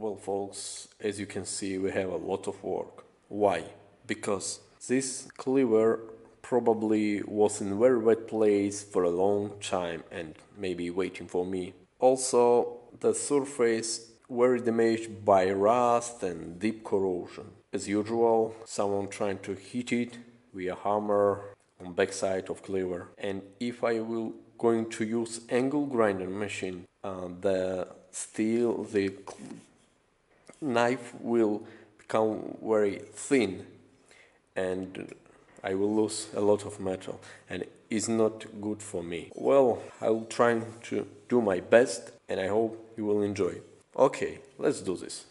Well folks, as you can see we have a lot of work. Why? Because this cleaver probably was in very wet place for a long time and maybe waiting for me. Also the surface very damaged by rust and deep corrosion. As usual, someone trying to hit it with a hammer on backside of cleaver and if I will going to use angle grinder machine uh, the steel the knife will become very thin and I will lose a lot of metal and it's not good for me. Well, I will try to do my best and I hope you will enjoy. Okay, let's do this.